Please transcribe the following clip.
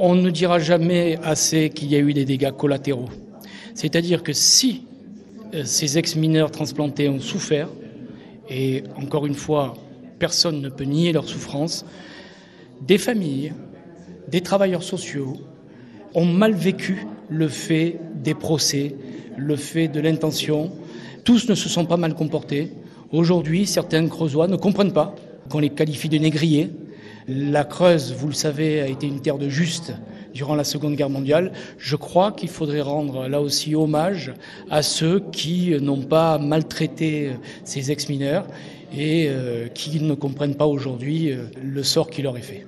On ne dira jamais assez qu'il y a eu des dégâts collatéraux. C'est-à-dire que si euh, ces ex-mineurs transplantés ont souffert, et encore une fois, personne ne peut nier leur souffrance, des familles, des travailleurs sociaux ont mal vécu le fait des procès, le fait de l'intention. Tous ne se sont pas mal comportés. Aujourd'hui, certains Creusois ne comprennent pas qu'on les qualifie de négriers. La Creuse, vous le savez, a été une terre de juste durant la Seconde Guerre mondiale. Je crois qu'il faudrait rendre là aussi hommage à ceux qui n'ont pas maltraité ces ex-mineurs et euh, qui ne comprennent pas aujourd'hui euh, le sort qui leur est fait.